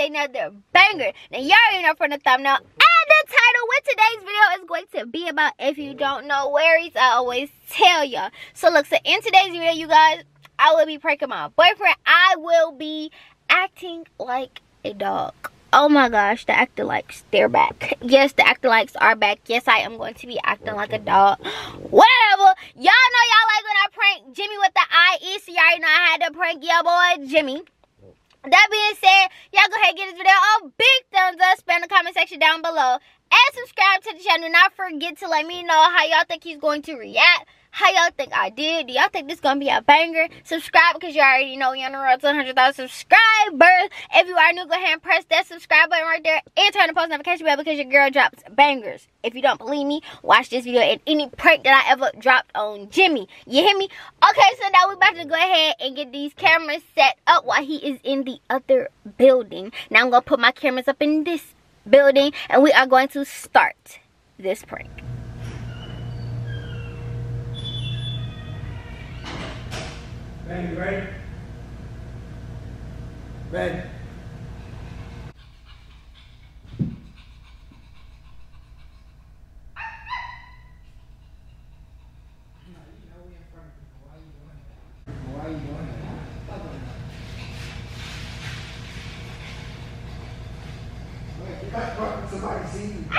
another banger. Now, y'all already know from the thumbnail and the title what today's video is going to be about. If you don't know worries, I always tell y'all. So, look, so in today's video, you guys, I will be pranking my boyfriend. I will be acting like a dog. Oh my gosh, the actor likes, they're back. Yes, the actor likes are back. Yes, I am going to be acting like a dog. Whatever. Y'all know y'all like when I prank Jimmie with the IE, so y'all know I had to prank your boy Jimmie. That being said, y'all go ahead and give this video a big thumbs up. Spam the comment section down below. And subscribe to the channel. Do not forget to let me know how y'all think he's going to react how y'all think I did? Do y'all think this gonna be a banger? Subscribe because you already know you're on the road to 100,000 subscribers. If you are new, go ahead and press that subscribe button right there and turn the post notification bell because your girl drops bangers. If you don't believe me, watch this video and any prank that I ever dropped on Jimmie. You hear me? Okay, so now we're about to go ahead and get these cameras set up while he is in the other building. Now I'm gonna put my cameras up in this building and we are going to start this prank. You got fucking somebody see you. The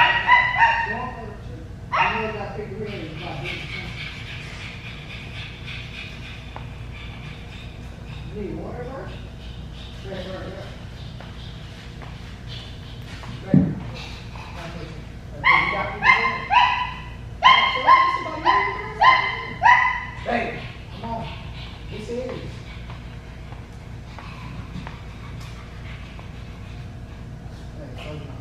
trip. You know you big you got big You need water, bro? Right, right, right. Right. Okay, you got big rings. So what is somebody else? Hey, come on. Be serious. Hey, hold on.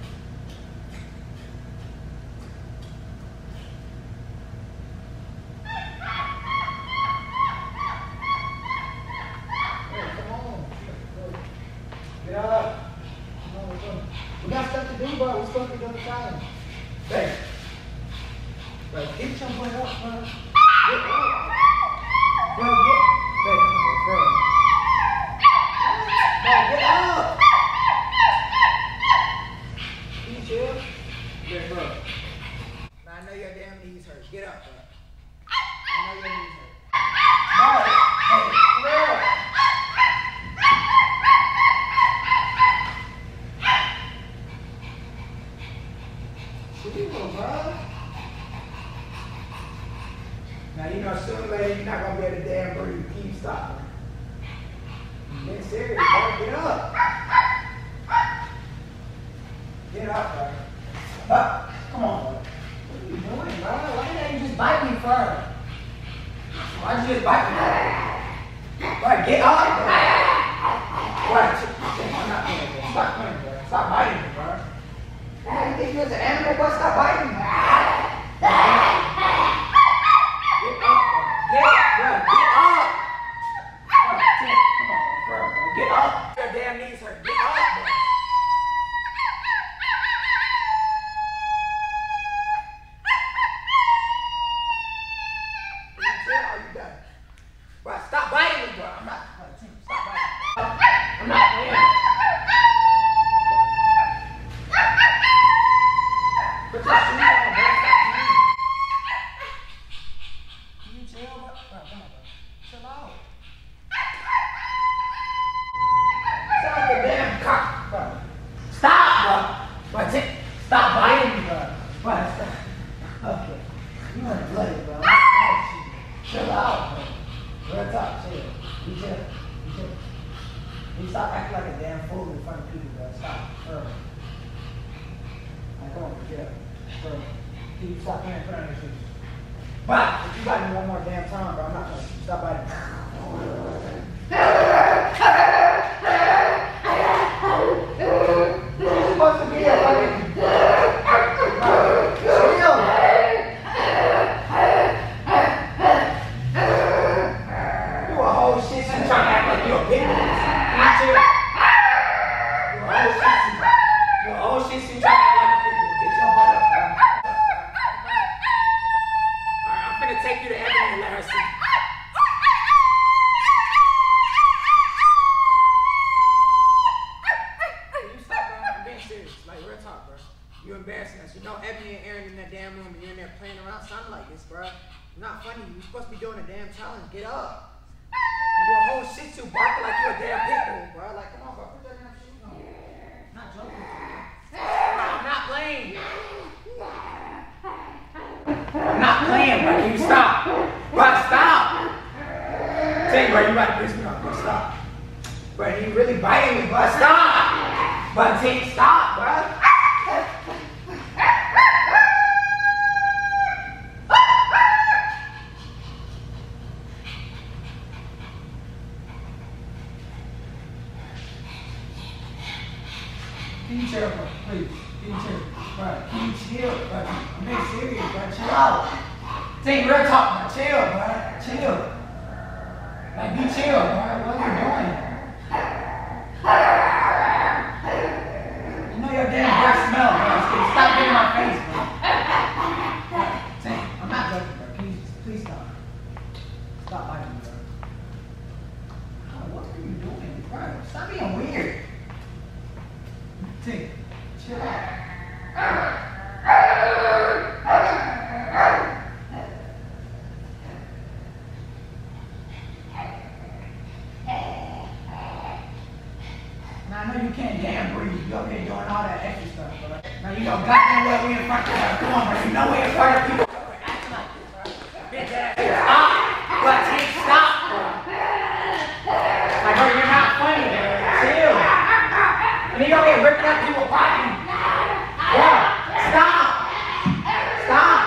Hey, come on. Get up. Come on, let's go. We got stuff to do, to be time. Hey. Bro, get up, bro. Get up. Bro, get. Hey, bro. Bro, get up. Can you chill? Yeah, bro. Now, I know your damn knees hurt. Get up, bro. I know your knees hurt. Bro, hey, bro. Chill, bro. Now you know sooner or later you're not gonna be able to damn breathe. Keep stopping. Get serious, bro. Get up. Get up, bro. Up. Come on, bro. What are you doing, bro? Why didn't you just bite me first? Why'd you just bite me? Right, get up. Right. I'm not playing, bro. Stop playing, bro. Stop biting me, bro. You think you're an animal, bro? Stop biting of? But if you bite me one more damn time, bro, I'm not gonna stop biting. You're supposed to be a fucking. Bro, chill. You a whole shit, you trying to act like you a pit bull. Can you chill? You a whole shit, you a whole shit, you trying to act like a pit bull. Get your butt up, bro. Alright, I'm finna take you to Ebony and let her see. Can you stop not funny. You're supposed to be doing a damn challenge. Get up. And you're a whole shit suit barking like you're a damn pit bull, bro. Like, come on, bro. Put your damn shoes on. I'm not joking with you. I'm not playing. I'm not playing, bro. Can you stop? Bro, stop. Tell you, bro, you about to piss me off, bro. Stop. Bro, you really biting me, bro. Stop. Bro, T, stop, bro. Can you chill, bro? Please. Can you chill? Bro, can you chill, bro? I'm being serious, bro. Chill out. Take real talk, bro. Chill, bro. Chill. Like, be chill. What are you doing? You know your damn breath smell, bro. So stop getting in my face, bro. Tank, I'm not joking, bro. Can you just please stop? Stop biting me, bro. Bro, What are you doing, bro? Stop being weird. Tank, chill out. Now, I know you can't damn breathe. You up here doing all that extra stuff, bro. Now, you know goddamn well we in front of you. Come on, bro. You know we in front of people. Acting like this, bro. Bitch ass. Stop. But Tank, stop, bro. Like, bro, you're not funny, bro. Chill. And here ripping people popping. Bro, stop. Stop.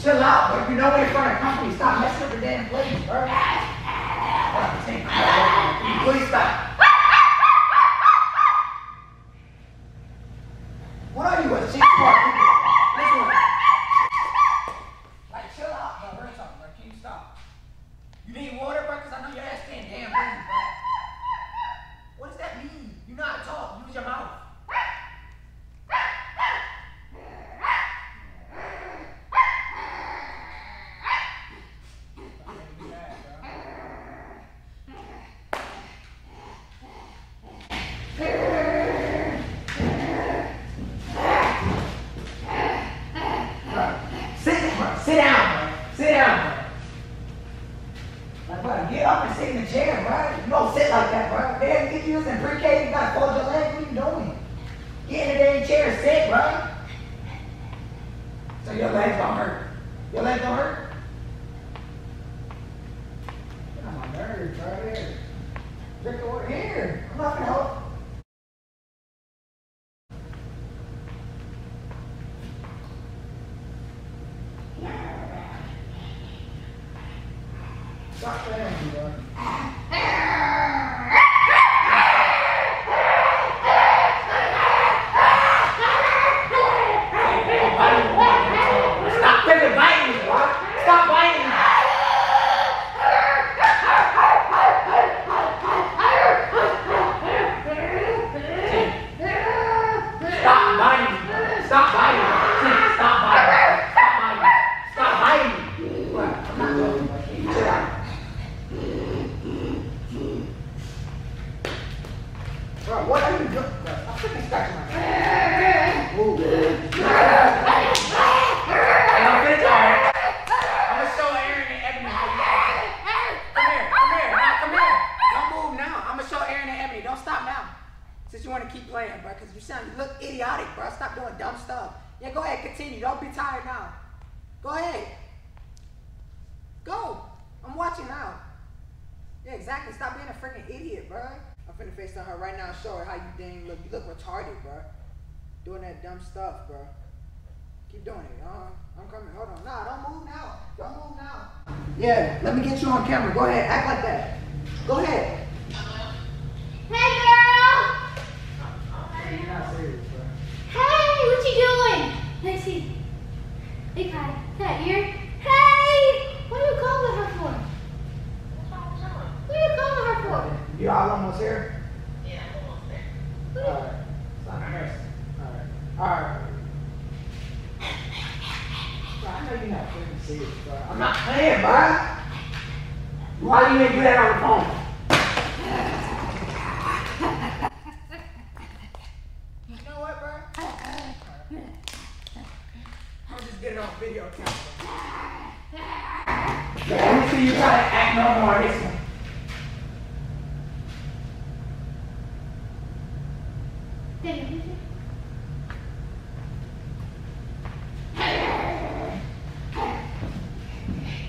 Chill out, bro. You know we're in front of company. Stop messing with the damn place, bro. Bro, Tank, can you please stop. What are you, a shit for? Listen. Like, chill out, bro. Real talk, bro. Can you stop? You need water, bro? Because I know your ass can't damn breathe, bro. What does that mean? You know how to talk. Use your mouth. Bro, Sit, bro. Sit down, bro. Sit down, bro. Like, bro, get up and sit in the chair, bro. You don't sit like that, bro. Man, if you was in pre-K, you gotta fold your legs. What you doing? Get in the damn chair, sit, bro. So your legs don't hurt. Your legs don't hurt? Get on my nerves, bro. Here. The water. Here. I'm not gonna help. Stop playing with me, bro. Stop freaking biting me, bro. Stop biting me. Stop biting me. bro. Stop biting me. Please, Stop biting me. Stop biting me. Stop biting me. Bro, I'm not joking, bro. Can you chill out? Bro, what are you doing? Stop freaking scratching my. Ooh. I'm? I'm gonna show Aaron and Ebony how. Come here, come here, now come here. Don't move now. I'm gonna show Aaron and Ebony. Don't stop now. Since you wanna keep playing, bro, because you sound, you look idiotic, bro. Stop doing dumb stuff. Yeah, go ahead, continue. Don't be tired now. Go ahead. Go. I'm watching now. Yeah, exactly. Stop being a freaking idiot, bro. I'm finna FaceTime her right now and show her how you dang look. You look retarded, bro. Doing that dumb stuff, bro. Keep doing it. Uh, I'm coming. Hold on. Nah, don't move now. Don't move now. Yeah, let me get you on camera. Go ahead. Act like that. Go ahead. Hey, girl. You're serious. Hey, what you doing? Let's see. Hey, Kai. That ear. Hey, what are you calling her for? What are you calling her for? You all almost here? What All are right. Stop messing. All right. All right. Bro, I know you're not freaking serious, bro. I'm not playing, bro. Why do you even do that on the phone? You know what, bro? I'll just get it on video camera. Let me see you try to act normal on this one.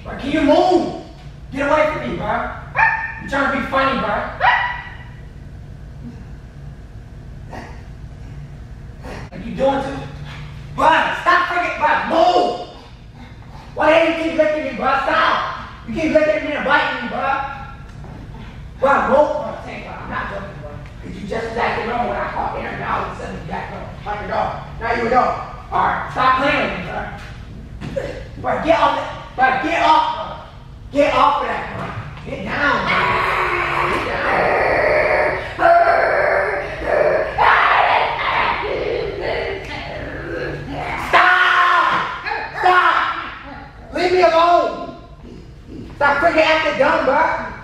Bro, can you move? Get away from me, bro. You trying to be funny, bro. What you doing to Bro, stop freaking, bro, move! Why hell you keep licking me, bro? Stop! You keep licking me and biting me, bro. Bro, move, bro. Bro. I'm not joking, bro. Cause you just acting wrong when I caught Aaron. Now all of a sudden you back up. Like a dog. Now you a dog. Alright, stop playing with me, bro. Bro, get off. Bro, get off. Get off of that, bro. Get down. Get down. Stop! Stop! Leave me alone! Stop freaking acting dumb, bro.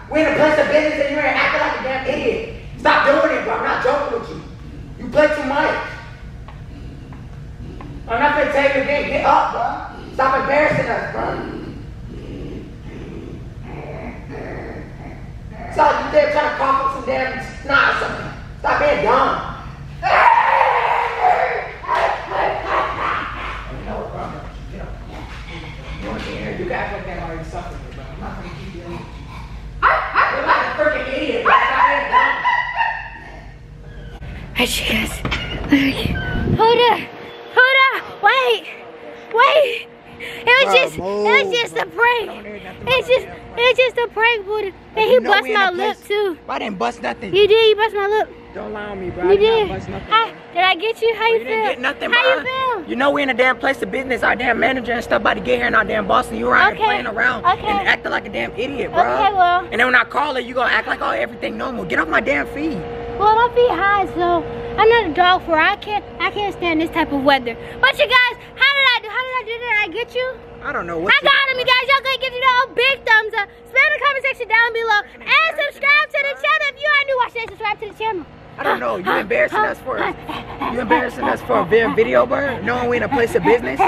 We're in a place of business and you're acting like a damn idiot. Stop doing it, bro. I'm not joking with you. You play too much. I'm not gonna take your game. Get up, bro. Stop embarrassing us, bro. Stop you there trying to cough up some damn snot or something. Stop being dumb. You know what, bro? Get up. You want to get here? You can act like that already suffering, bro. I'm not gonna keep dealing with you. You're like a freaking idiot, bro. Stop being dumb. Alright, you guys. Okay. Hold up. Hold up. Wait. Wait. It was Bruh, just, it was move, just a bruh. prank. Don't hear nothing It's about just, that prank. it's just a prank, Buddha. And he You know bust my lip too. I didn't bust nothing. You did. You bust my lip. Don't lie on me, bro. You I did did. not bust nothing. Hi. Did I get you? How you, You feel? didn't get nothing, How bro. you feel? You know we in a damn place of business. Our damn manager and stuff about to get here in our damn boss, and you around Okay. here playing around Okay. and acting like a damn idiot, bro. Okay, well. And then when I call her, you gonna act like oh everything normal. Get off my damn feet. Well, my feet high, so I'm not a dog for. I can't. I can't stand this type of weather. But you guys, how did I do? How did I do? Did I get you? I don't know what. I got him, you guys. Y'all gonna give you a big thumbs up. Spam the comment section down below and subscribe to the channel if you are new. Watch this. Subscribe to the channel. I don't know. You embarrassing us for you embarrassing us for a video, bro. Knowing we in a place of business.